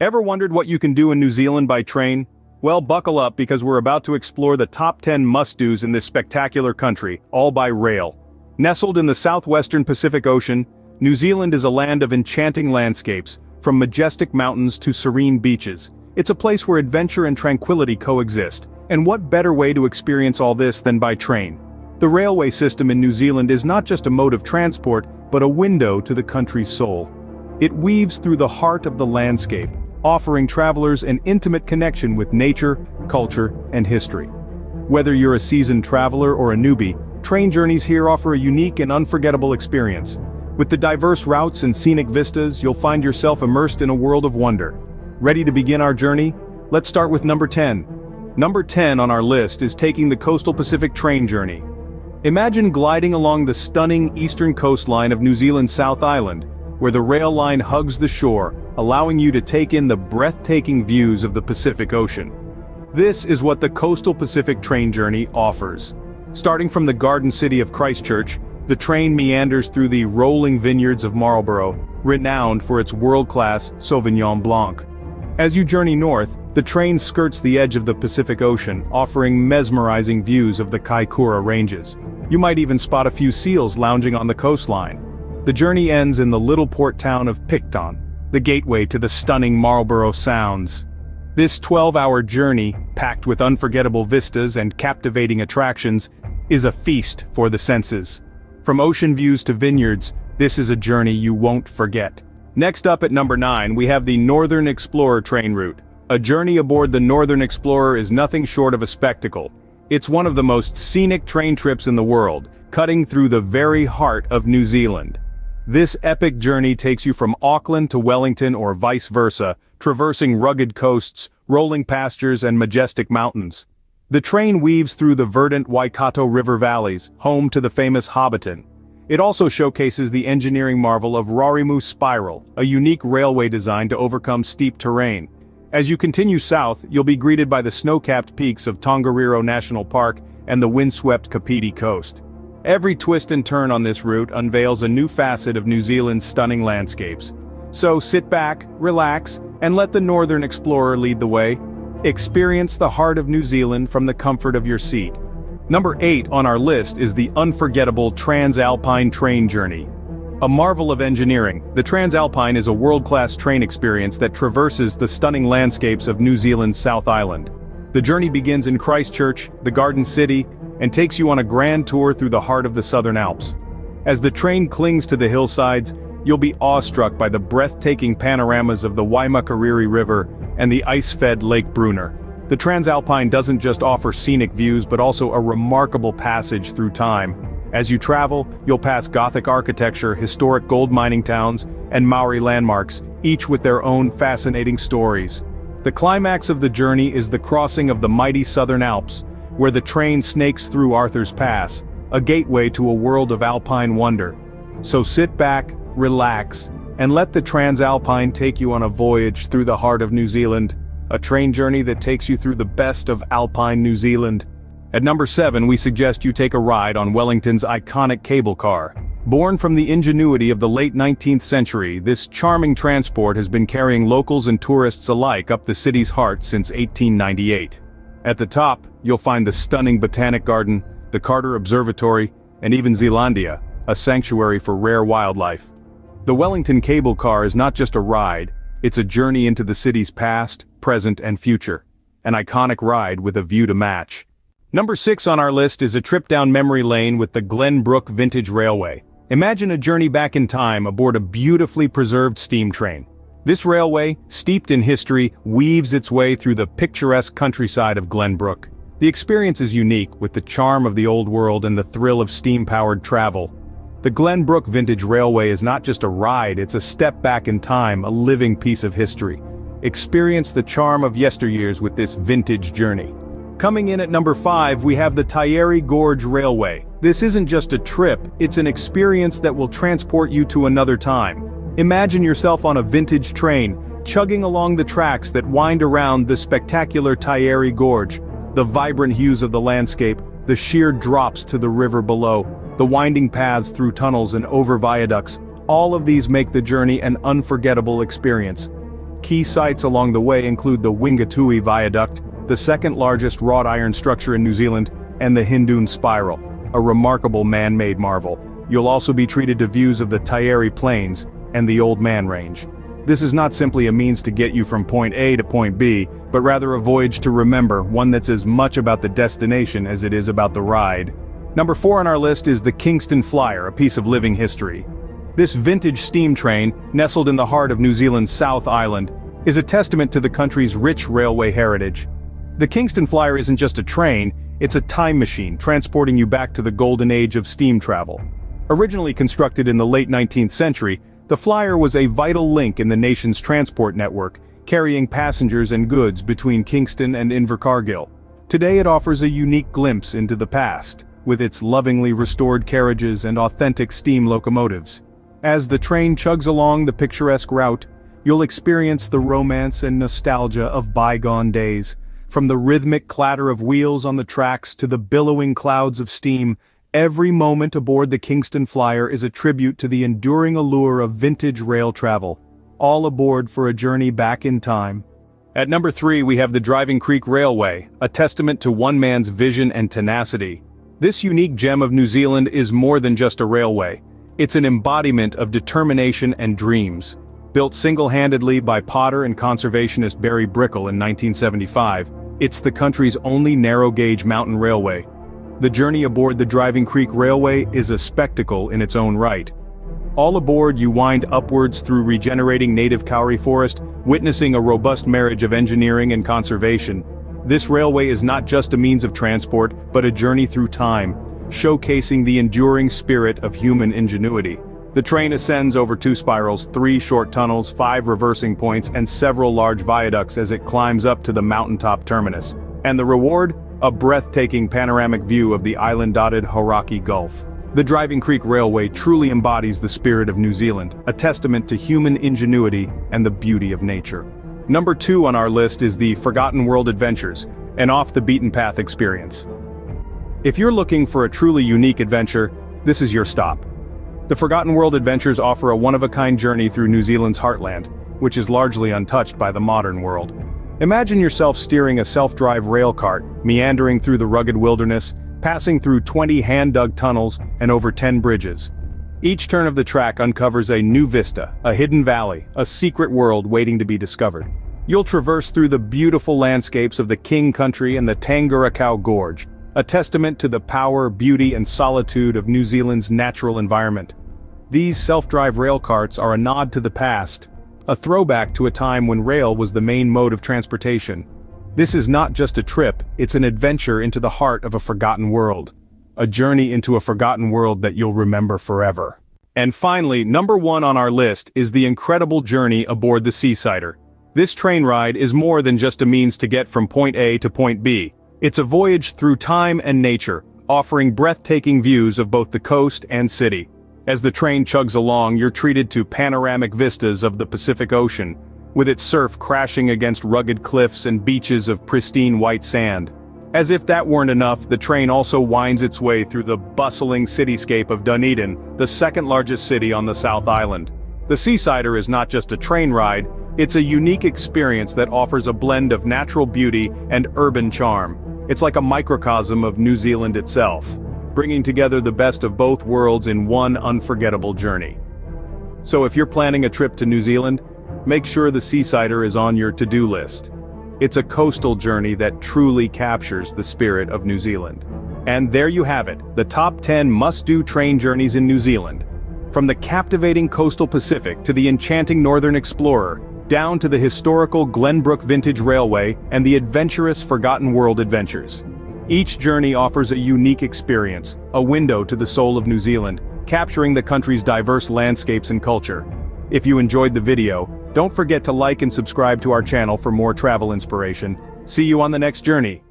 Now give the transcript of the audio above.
Ever wondered what you can do in New Zealand by train? Well buckle up because we're about to explore the top 10 must-dos in this spectacular country, all by rail. Nestled in the southwestern Pacific Ocean, New Zealand is a land of enchanting landscapes, from majestic mountains to serene beaches. It's a place where adventure and tranquility coexist, and what better way to experience all this than by train? The railway system in New Zealand is not just a mode of transport, but a window to the country's soul. It weaves through the heart of the landscape, offering travelers an intimate connection with nature, culture, and history. Whether you're a seasoned traveler or a newbie, train journeys here offer a unique and unforgettable experience. With the diverse routes and scenic vistas, you'll find yourself immersed in a world of wonder. Ready to begin our journey? Let's start with number 10. Number 10 on our list is taking the Coastal Pacific train journey. Imagine gliding along the stunning eastern coastline of New Zealand's South Island, where the rail line hugs the shore, allowing you to take in the breathtaking views of the Pacific Ocean. This is what the Coastal Pacific train journey offers. Starting from the Garden City of Christchurch, the train meanders through the rolling vineyards of Marlborough, renowned for its world-class Sauvignon Blanc. As you journey north, the train skirts the edge of the Pacific Ocean, offering mesmerizing views of the Kaikoura Ranges. You might even spot a few seals lounging on the coastline. The journey ends in the little port town of Picton, the gateway to the stunning Marlborough Sounds. This 12-hour journey, packed with unforgettable vistas and captivating attractions, is a feast for the senses. From ocean views to vineyards, this is a journey you won't forget. Next up at number 9 we have the Northern Explorer train route. A journey aboard the Northern Explorer is nothing short of a spectacle. It's one of the most scenic train trips in the world, cutting through the very heart of New Zealand. This epic journey takes you from Auckland to Wellington or vice versa, traversing rugged coasts, rolling pastures and majestic mountains. The train weaves through the verdant Waikato River valleys, home to the famous Hobbiton. It also showcases the engineering marvel of Raurimu Spiral, a unique railway design to overcome steep terrain. As you continue south, you'll be greeted by the snow-capped peaks of Tongariro National Park and the windswept Kapiti Coast. Every twist and turn on this route unveils a new facet of New Zealand's stunning landscapes. So sit back, relax, and let the Northern Explorer lead the way. Experience the heart of New Zealand from the comfort of your seat. Number 8 on our list is the unforgettable Transalpine train journey. A marvel of engineering, the Transalpine is a world-class train experience that traverses the stunning landscapes of New Zealand's South Island. The journey begins in Christchurch, the Garden City, and takes you on a grand tour through the heart of the Southern Alps. As the train clings to the hillsides, you'll be awestruck by the breathtaking panoramas of the Waimakariri River and the ice-fed Lake Brunner. The Transalpine doesn't just offer scenic views but also a remarkable passage through time. As you travel, you'll pass Gothic architecture, historic gold mining towns, and Maori landmarks, each with their own fascinating stories. The climax of the journey is the crossing of the mighty Southern Alps, where the train snakes through Arthur's Pass, a gateway to a world of alpine wonder. So sit back, relax, and let the Transalpine take you on a voyage through the heart of New Zealand, a train journey that takes you through the best of alpine New Zealand. At number 7 we suggest you take a ride on Wellington's iconic cable car. Born from the ingenuity of the late 19th century, this charming transport has been carrying locals and tourists alike up the city's heart since 1898. At the top, you'll find the stunning Botanic Garden, the Carter Observatory, and even Zealandia, a sanctuary for rare wildlife. The Wellington Cable Car is not just a ride, it's a journey into the city's past, present and future. An iconic ride with a view to match. Number 6 on our list is a trip down memory lane with the Glenbrook Vintage Railway. Imagine a journey back in time aboard a beautifully preserved steam train. This railway, steeped in history, weaves its way through the picturesque countryside of Glenbrook. The experience is unique, with the charm of the old world and the thrill of steam-powered travel. The Glenbrook Vintage Railway is not just a ride, it's a step back in time, a living piece of history. Experience the charm of yesteryears with this vintage journey. Coming in at number 5 we have the Taieri Gorge Railway. This isn't just a trip, it's an experience that will transport you to another time. Imagine yourself on a vintage train, chugging along the tracks that wind around the spectacular Taieri Gorge, the vibrant hues of the landscape, the sheer drops to the river below, the winding paths through tunnels and over viaducts, all of these make the journey an unforgettable experience. Key sites along the way include the Wingatui Viaduct, the second largest wrought iron structure in New Zealand, and the Hindon Spiral, a remarkable man-made marvel. You'll also be treated to views of the Taieri Plains and the Old Man Range. This is not simply a means to get you from point A to point B, but rather a voyage to remember, one that's as much about the destination as it is about the ride. Number 4 on our list is the Kingston Flyer, a piece of living history. This vintage steam train, nestled in the heart of New Zealand's South Island, is a testament to the country's rich railway heritage. The Kingston Flyer isn't just a train, it's a time machine transporting you back to the golden age of steam travel. Originally constructed in the late 19th century, the Flyer was a vital link in the nation's transport network, carrying passengers and goods between Kingston and Invercargill. Today it offers a unique glimpse into the past, with its lovingly restored carriages and authentic steam locomotives. As the train chugs along the picturesque route, you'll experience the romance and nostalgia of bygone days. From the rhythmic clatter of wheels on the tracks to the billowing clouds of steam, every moment aboard the Kingston Flyer is a tribute to the enduring allure of vintage rail travel. All aboard for a journey back in time. At number 3 we have the Driving Creek Railway, a testament to one man's vision and tenacity. This unique gem of New Zealand is more than just a railway. It's an embodiment of determination and dreams. Built single-handedly by potter and conservationist Barry Brickell in 1975, it's the country's only narrow-gauge mountain railway. The journey aboard the Driving Creek Railway is a spectacle in its own right. All aboard you wind upwards through regenerating native kauri forest, witnessing a robust marriage of engineering and conservation. This railway is not just a means of transport, but a journey through time, showcasing the enduring spirit of human ingenuity. The train ascends over two spirals, three short tunnels, five reversing points, and several large viaducts as it climbs up to the mountaintop terminus. And the reward? A breathtaking panoramic view of the island-dotted Hauraki Gulf. The Driving Creek Railway truly embodies the spirit of New Zealand, a testament to human ingenuity and the beauty of nature. Number two on our list is the Forgotten World Adventures, an off-the-beaten-path experience. If you're looking for a truly unique adventure, this is your stop. The Forgotten World Adventures offer a one-of-a-kind journey through New Zealand's heartland, which is largely untouched by the modern world. Imagine yourself steering a self-drive rail cart, meandering through the rugged wilderness, passing through 20 hand-dug tunnels and over 10 bridges. Each turn of the track uncovers a new vista, a hidden valley, a secret world waiting to be discovered. You'll traverse through the beautiful landscapes of the King Country and the Tangarakau Gorge, a testament to the power, beauty and solitude of New Zealand's natural environment. These self-drive rail carts are a nod to the past, a throwback to a time when rail was the main mode of transportation. This is not just a trip, it's an adventure into the heart of a forgotten world. A journey into a forgotten world that you'll remember forever. And finally, number one on our list is the incredible journey aboard the Seasider. This train ride is more than just a means to get from point A to point B. It's a voyage through time and nature, offering breathtaking views of both the coast and city. As the train chugs along you're treated to panoramic vistas of the Pacific Ocean, with its surf crashing against rugged cliffs and beaches of pristine white sand. As if that weren't enough, the train also winds its way through the bustling cityscape of Dunedin, the second largest city on the South Island. The Seasider is not just a train ride, it's a unique experience that offers a blend of natural beauty and urban charm. It's like a microcosm of New Zealand itself, bringing together the best of both worlds in one unforgettable journey. So if you're planning a trip to New Zealand, make sure the Seasider is on your to-do list. It's a coastal journey that truly captures the spirit of New Zealand. And there you have it, the top 10 must-do train journeys in New Zealand. From the captivating coastal Pacific to the enchanting Northern Explorer, down to the historical Glenbrook Vintage Railway and the adventurous Forgotten World Adventures. Each journey offers a unique experience, a window to the soul of New Zealand, capturing the country's diverse landscapes and culture. If you enjoyed the video, don't forget to like and subscribe to our channel for more travel inspiration. See you on the next journey.